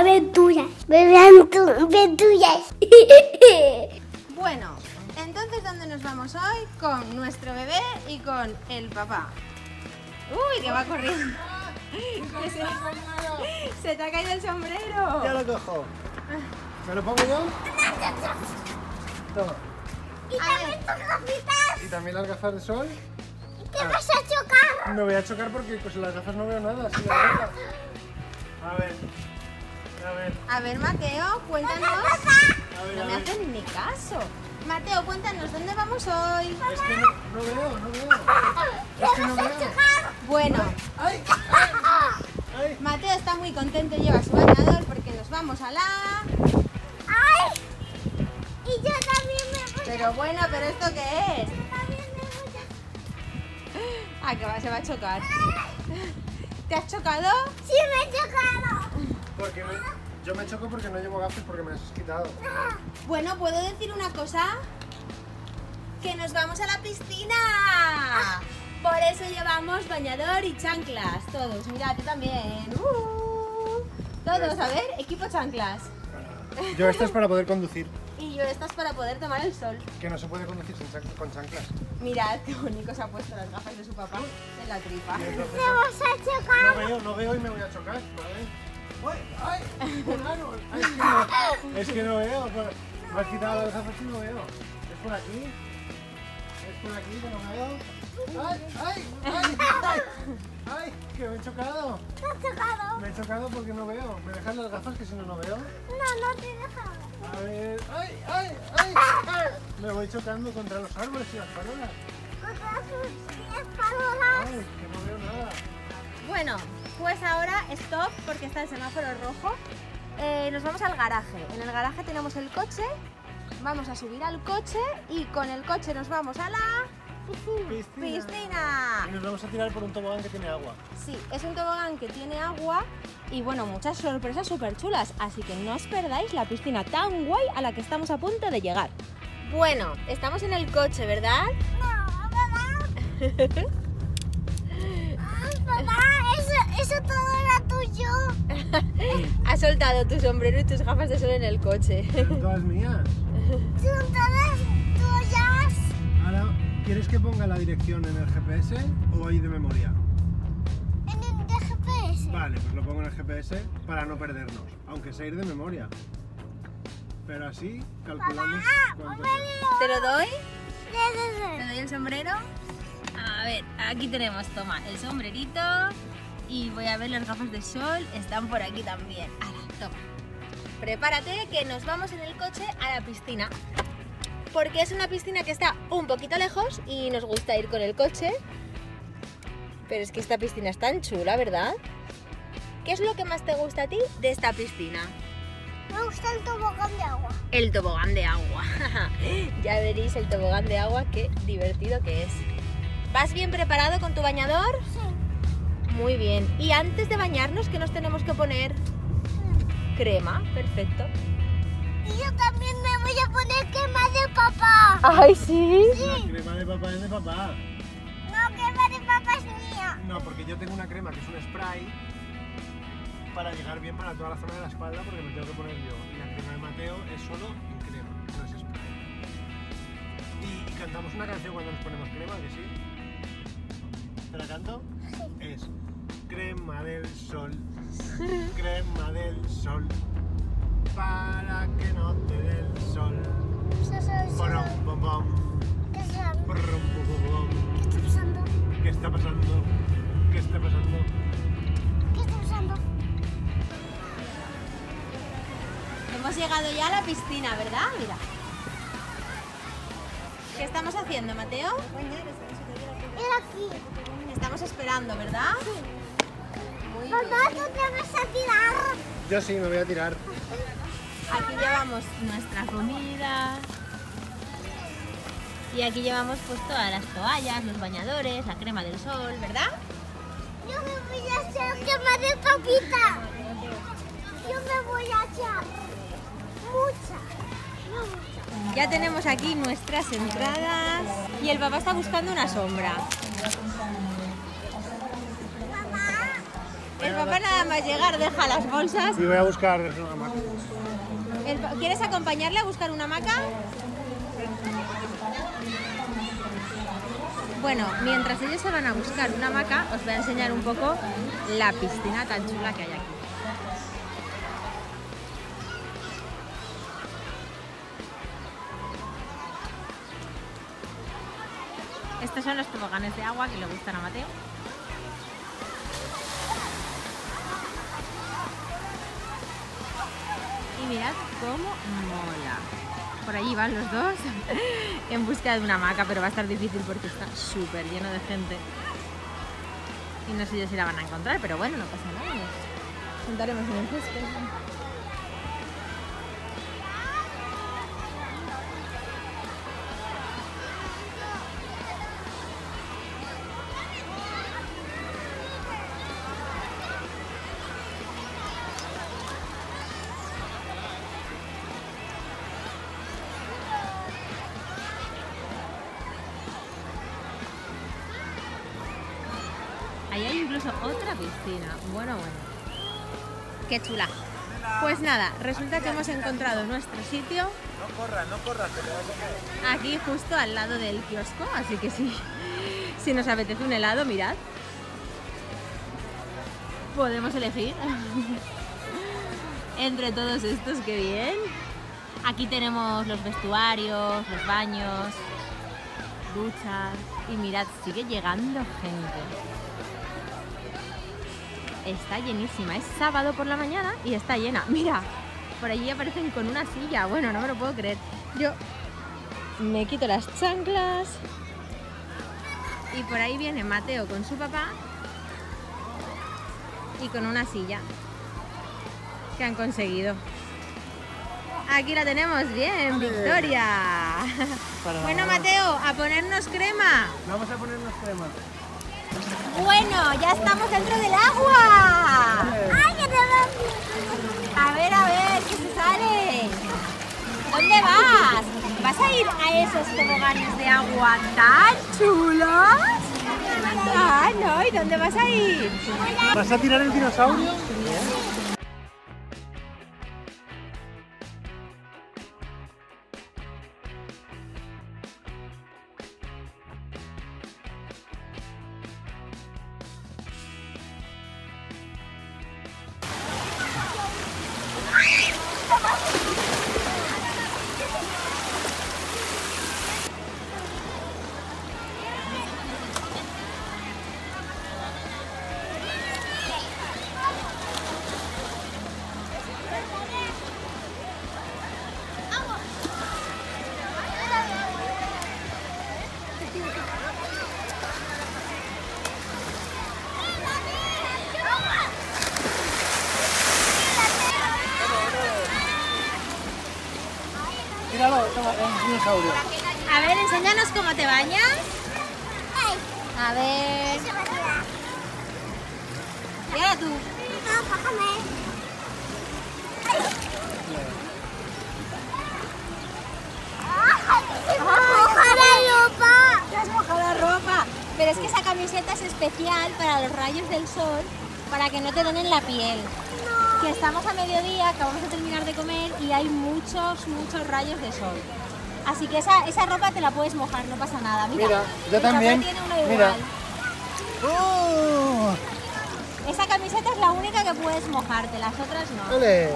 Aventuras. Bebé aventuras. Bueno, entonces ¿dónde nos vamos hoy? Con nuestro bebé y con el papá. Uy, que va corriendo. Se, se te ha caído el sombrero. Ya lo cojo. ¿Me lo pongo yo? Toma. Y también tus gafitas. ¿Y también las gafas de sol? ¿Qué vas a chocar? Me voy a chocar porque con las gafas no veo nada. gafas. A ver. A ver. A ver, Mateo, cuéntanos. A ver, No a me ver. hacen ni caso. Mateo, cuéntanos, ¿dónde vamos hoy? Es que no, no veo, no veo. Es que no veo. Bueno, ¡Ay! ¡Ay! ¡Ay! Mateo está muy contento, lleva su bañador porque nos vamos a la... ¡Ay! Y yo también me voy Pero bueno, ¿pero esto qué es? también me voy a... Ah, que va, se va a chocar. ¿Te has chocado? ¡Sí me he chocado! Yo me choco porque no llevo gafas porque me las has quitado. Bueno, ¿puedo decir una cosa? ¡Que nos vamos a la piscina! Por eso llevamos bañador y chanclas, todos. Mira, tú también. Uh, todos, a ver, equipo chanclas. Yo esto es para poder conducir, Y yo estas para poder tomar el sol. que no se puede conducir sin con chanclas. Mirad qué bonito se ha puesto las gafas de su papá en la tripa. Y entonces ¡Te vas a chocar! no veo, no veo y me voy a chocar, ¿vale? ¡Ay! ¡Ay! ¡Un árbol! Ay, es, que no, es que no veo. Me has quitado las gafas y no veo. ¿Es por aquí? ¿Es por aquí que no veo? ¡Ay! ¡Ay! ¡Ay! ¡Ay! ¡Ay! ¡Que me he chocado! ¡Te has chocado! Me he chocado porque no veo. ¿Me dejas las gafas que si no, no veo? No, no te dejo. A ver. ¡Ay! ¡Ay! ¡Ay! ¡Ay! Me voy chocando contra los árboles y las farolas. Contra sus pies parolas. ¡Ay! Que no veo nada. Bueno, pues ahora stop porque está el semáforo rojo. Eh, nos vamos al garaje. En el garaje tenemos el coche. Vamos a subir al coche y con el coche nos vamos a la Piscina. piscina. Y nos vamos a tirar por un tobogán que tiene agua. Sí, es un tobogán que tiene agua y bueno, muchas sorpresas súper chulas. Así que no os perdáis la piscina tan guay a la que estamos a punto de llegar. Bueno, estamos en el coche, ¿verdad? No, ¿verdad? Papá, eso, eso todo era tuyo. Has soltado tu sombrero y tus gafas de sol en el coche. Son todas mías. Son todas tuyas. Ahora, ¿quieres que ponga la dirección en el GPS o ahí de memoria? En el de GPS. Vale, pues lo pongo en el GPS para no perdernos, aunque sea ir de memoria. Pero así calculamos cuánto es. ¿Te lo doy? ¿Te doy el sombrero? A ver, aquí tenemos, toma, el sombrerito y voy a ver las gafas de sol, están por aquí también. Ahora, toma. Prepárate que nos vamos en el coche a la piscina. Porque es una piscina que está un poquito lejos y nos gusta ir con el coche. Pero es que esta piscina es tan chula, ¿verdad? ¿Qué es lo que más te gusta a ti de esta piscina? Me gusta el tobogán de agua. El tobogán de agua. ya veréis el tobogán de agua, qué divertido que es. ¿Vas bien preparado con tu bañador? Sí. Muy bien. Y antes de bañarnos, ¿qué nos tenemos que poner? Crema, perfecto. Y yo también me voy a poner crema de papá. ¡Ay, sí! La crema de papá es de papá. No, crema de papá es mía. No, porque yo tengo una crema que es un spray para llegar bien para toda la zona de la espalda porque me tengo que poner yo. Y la crema de Mateo es solo en crema, no es spray. Y, y cantamos una canción cuando nos ponemos crema, que sí. ¿Te la canto? Es crema del sol, crema del sol, para que no te dé el sol. Porom, pom, pom, ¿Qué está, porrom, pom, pom, pom. ¿Qué está pasando? ¿Qué está pasando? ¿Qué está pasando? ¿Qué está pasando? Hemos llegado ya a la piscina, ¿verdad? Mira. ¿Qué estamos haciendo, Mateo? Era aquí. Estamos esperando, ¿verdad? Muy bien. Papá, tú te vas a tirar. Yo sí, me voy a tirar. Aquí llevamos nuestra comida. Y aquí llevamos pues todas las toallas, los bañadores, la crema del sol, ¿verdad? Yo me voy a hacer crema de papita. Yo me voy a echar mucha. Ya tenemos aquí nuestras entradas y el papá está buscando una sombra. El papá nada más llegar deja las bolsas. Y voy a buscar una hamaca. El ¿Quieres acompañarle a buscar una hamaca? Bueno, mientras ellos se van a buscar una hamaca, os voy a enseñar un poco la piscina tan chula que hay aquí. Estos son los toboganes de agua que le gustan a Mateo. Y mirad cómo mola. Por allí van los dos en busca de una hamaca, pero va a estar difícil porque está súper lleno de gente. Y no sé yo si la van a encontrar, pero bueno, no pasa nada. Juntaremos en el césped. Incluso otra piscina. Bueno, bueno. Qué chula. Pues nada, resulta que hemos encontrado nuestro sitio No corras, no corras, te vas a aquí justo al lado del kiosco, así que sí, si nos apetece un helado, mirad. Podemos elegir entre todos estos, qué bien. Aquí tenemos los vestuarios, los baños, duchas y mirad, sigue llegando gente. Está llenísima, es sábado por la mañana y está llena. Mira, por allí aparecen con una silla. Bueno, no me lo puedo creer. Yo me quito las chanclas y por ahí viene Mateo con su papá y con una silla que han conseguido. Aquí la tenemos bien, Victoria. Bueno, Mateo, a ponernos crema. Vamos a ponernos crema. Bueno, ya estamos dentro del agua. ¡Ay, que te va A ver, a ver, ¿qué se sale? ¿Dónde vas? ¿Vas a ir a esos toboganes de agua tan chulos? Ah, no, ¿y dónde vas a ir? ¿Vas a tirar el dinosaurio? いいね。A ver, enséñanos cómo te bañas. A ver. Y ahora tú. No, bájame. ¡Moja la ropa! Te has mojado la ropa. Pero es que esa camiseta es especial para los rayos del sol, para que no te den la piel. Que estamos a mediodía, acabamos de terminar de comer y hay muchos, muchos rayos de sol. Así que esa, esa ropa te la puedes mojar, no pasa nada. Mira, Mira, yo también. tiene una Mira. igual. ¡Oh! Esa camiseta es la única que puedes mojarte, las otras no. ¡Ole!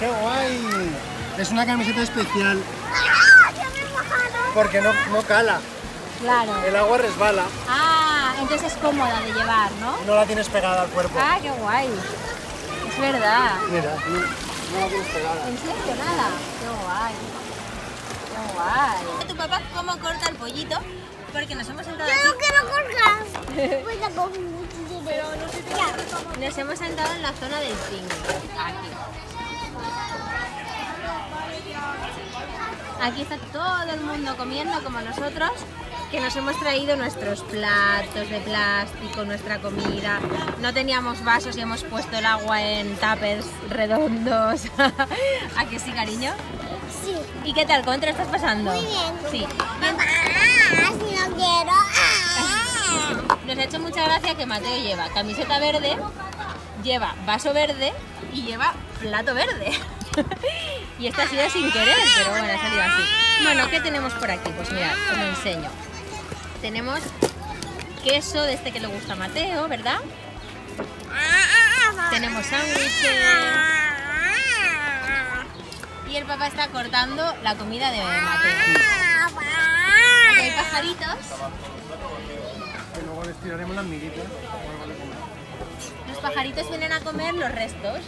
¡Qué guay! Es una camiseta especial ¡Ah! ¡Ya me he mojado! porque no, no cala. Claro. El agua resbala Ah, entonces es cómoda de llevar, ¿no? no la tienes pegada al cuerpo. Ah, qué guay. Es verdad. Mira, no la tienes pegada. En serio, nada. Qué guay. Qué guay. ¿Tu papá cómo corta el pollito? Porque nos hemos sentado Yo no quiero colgar. Voy a comer mucho dinero. Ya. Nos hemos sentado en la zona del picnic. Aquí. Aquí está todo el mundo comiendo como nosotros, que nos hemos traído nuestros platos de plástico, nuestra comida. No teníamos vasos y hemos puesto el agua en tuppers redondos. ¿A que sí, cariño? Sí. ¿Y qué tal? ¿Cómo te lo estás pasando? Muy bien. Sí. Mamá, si no quiero. ¡Ah! Nos ha hecho mucha gracia que Mateo lleva camiseta verde, lleva vaso verde y lleva plato verde. y esta ha sido sin querer, pero bueno, ha salido así. Bueno, ¿qué tenemos por aquí? Pues mirad, os lo enseño. Tenemos queso de este que le gusta a Mateo, ¿verdad? Tenemos sándwiches. Y el papá está cortando la comida de Mateo. Aquí hay pajaritos. Que luego les tiraremos las miguitas. Los pajaritos vienen a comer los restos.